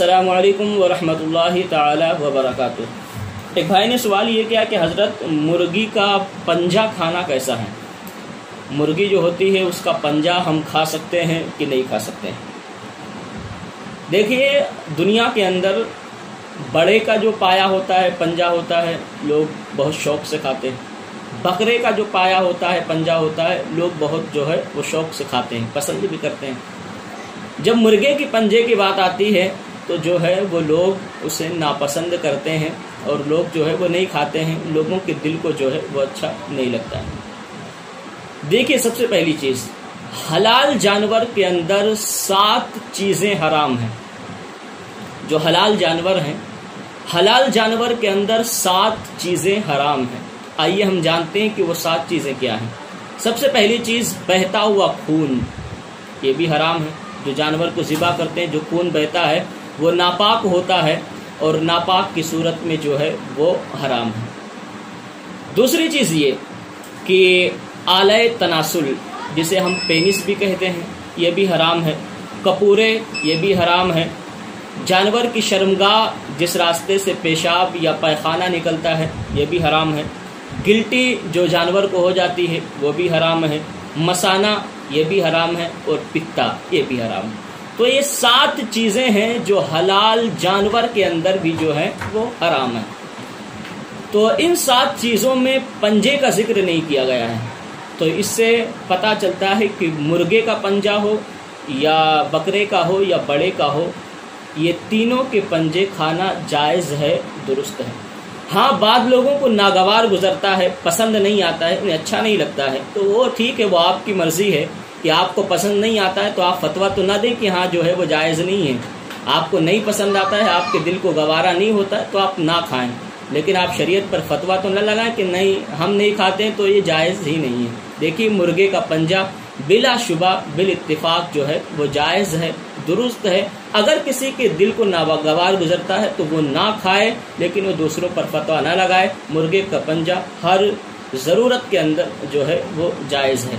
अल्लाम वरहमतुल्लाहि ताला एक भाई ने सवाल ये किया कि हज़रत मुर्गी का पंजा खाना कैसा है? मुर्गी जो होती है, उसका पंजा हम खा सकते हैं कि नहीं खा सकते हैं? देखिए, दुनिया के अंदर बड़े का जो पाया होता है, पंजा होता है, लोग बहुत शौक से खाते हैं। बकरे का जो पाया होता है, पंजा होता है, लोग बहुत जो है, वो शौक से खाते हैं, पसंद भी करते हैं। जब मुर्गे की पंजे की बात आती है तो जो है वो लोग उसे नापसंद करते हैं और लोग जो है वो नहीं खाते हैं। लोगों के दिल को जो है वो अच्छा नहीं लगता है। देखिए सबसे पहली चीज़, हलाल जानवर के अंदर सात चीज़ें हराम हैं। जो हलाल जानवर हैं, हलाल जानवर के अंदर सात चीज़ें हराम हैं। आइए हम जानते हैं कि वो सात चीज़ें क्या हैं। सबसे पहली चीज़, बहता हुआ खून, ये भी हराम है। जो जानवर को ज़िबा करते हैं, जो खून बहता है वो नापाक होता है और नापाक की सूरत में जो है वो हराम है। दूसरी चीज़ ये कि आलय तनासुल, जिसे हम पेनिस भी कहते हैं, ये भी हराम है। कपूरे, ये भी हराम है। जानवर की शर्मगाह जिस रास्ते से पेशाब या पैखाना निकलता है, ये भी हराम है। गिल्टी जो जानवर को हो जाती है, वो भी हराम है। मसाना, ये भी हराम है। और पित्ता, ये भी हराम है। तो ये सात चीज़ें हैं जो हलाल जानवर के अंदर भी जो है, वो हराम है। तो इन सात चीज़ों में पंजे का ज़िक्र नहीं किया गया है। तो इससे पता चलता है कि मुर्गे का पंजा हो, या बकरे का हो, या बड़े का हो, ये तीनों के पंजे खाना जायज़ है, दुरुस्त है। हाँ बाद लोगों को नागवार गुजरता है, पसंद नहीं आता है, उन्हें अच्छा नहीं लगता है तो वो ठीक है, वो आपकी मर्ज़ी है। कि आपको पसंद नहीं आता है तो आप फतवा तो ना दें कि हाँ जो है वो जायज़ नहीं है। आपको नहीं पसंद आता है, आपके दिल को गवारा नहीं होता है तो आप ना खाएँ। लेकिन आप शरीयत पर फतवा तो न लगाएँ कि नहीं, हम नहीं खाते हैं तो ये जायज़ ही नहीं है। देखिए, मुर्गे का पंजा बिला शुबा, बिल इत्तेफाक जो है, वो जायज़ है, दुरुस्त है। अगर किसी के दिल को नागवार गुजरता है तो वो ना खाए, लेकिन वो दूसरों पर फतवा ना लगाए। मुर्गे का पंजा हर ज़रूरत के अंदर जो है, वो जायज़ है।